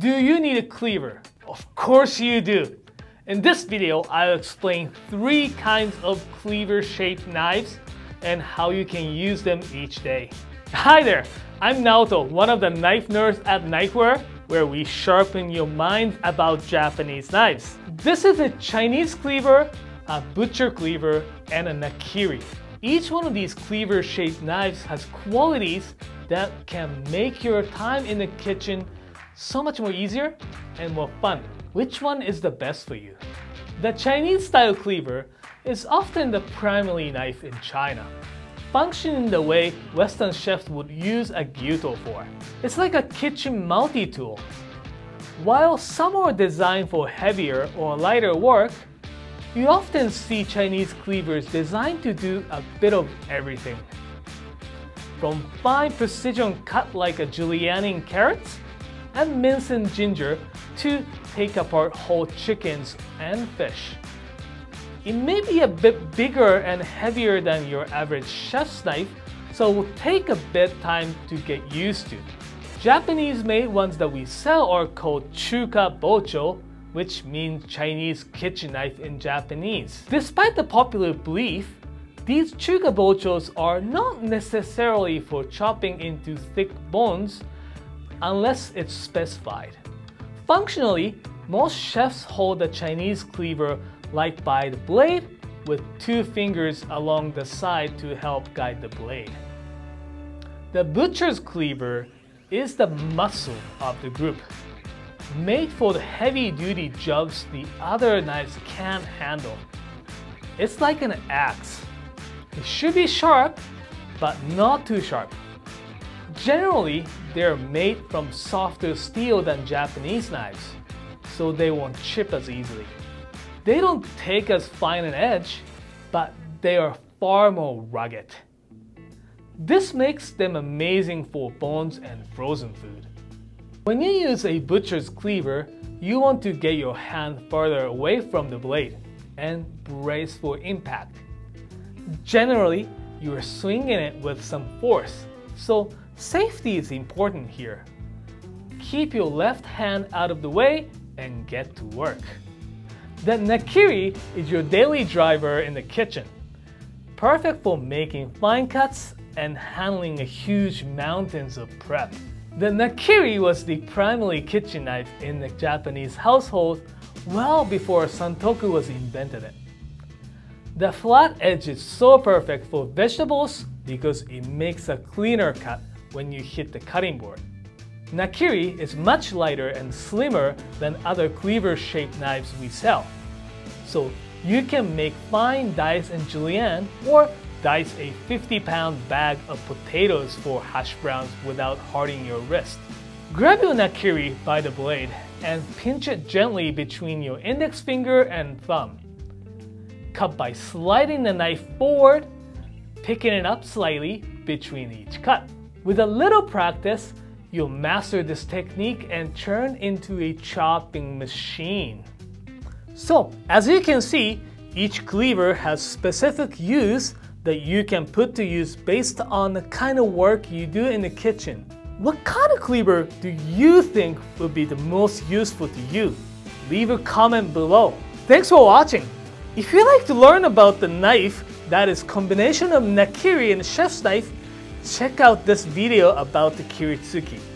Do you need a cleaver? Of course you do. In this video, I'll explain three kinds of cleaver-shaped knives and how you can use them each day. Hi there, I'm Naoto, one of the knife nerds at Knifewear, where we sharpen your mind about Japanese knives. This is a Chinese cleaver, a butcher cleaver, and a nakiri. Each one of these cleaver-shaped knives has qualities that can make your time in the kitchen so much more easier and more fun. Which one is the best for you? The Chinese style cleaver is often the primary knife in China, functioning the way Western chefs would use a gyuto for. It's like a kitchen multi-tool. While some are designed for heavier or lighter work, you often see Chinese cleavers designed to do a bit of everything. From fine precision cut like a julienning carrots and mincing ginger to take apart whole chickens and fish. It may be a bit bigger and heavier than your average chef's knife, so it will take a bit time to get used to. Japanese made ones that we sell are called chuka bocho, which means Chinese kitchen knife in Japanese. Despite the popular belief, these chuka bochos are not necessarily for chopping into thick bones, unless it's specified. Functionally, most chefs hold the Chinese cleaver like by the blade with two fingers along the side to help guide the blade. The butcher's cleaver is the muscle of the group, made for the heavy-duty jobs the other knives can't handle. It's like an axe. It should be sharp, but not too sharp. Generally, they're made from softer steel than Japanese knives, so they won't chip as easily. They don't take as fine an edge, but they are far more rugged. This makes them amazing for bones and frozen food. When you use a butcher's cleaver, you want to get your hand further away from the blade and brace for impact. Generally, you are swinging it with some force, so Safety is important here. Keep your left hand out of the way and get to work. The Nakiri is your daily driver in the kitchen. Perfect for making fine cuts and handling a huge mountains of prep. The Nakiri was the primary kitchen knife in the Japanese household well before Santoku was invented. The flat edge is so perfect for vegetables because it makes a cleaner cut when you hit the cutting board. Nakiri is much lighter and slimmer than other cleaver-shaped knives we sell. So you can make fine dice and julienne or dice a 50-pound bag of potatoes for hash browns without hurting your wrist. Grab your nakiri by the blade and pinch it gently between your index finger and thumb. Cut by sliding the knife forward, picking it up slightly between each cut. With a little practice, you'll master this technique and turn into a chopping machine. So, as you can see, each cleaver has specific use that you can put to use based on the kind of work you do in the kitchen. What kind of cleaver do you think would be the most useful to you? Leave a comment below. Thanks for watching. If you'd like to learn about the knife that is combination of nakiri and chef's knife, check out this video about the Kiritsuki.